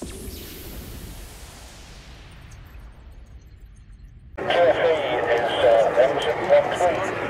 Cafe is uh, engine 13.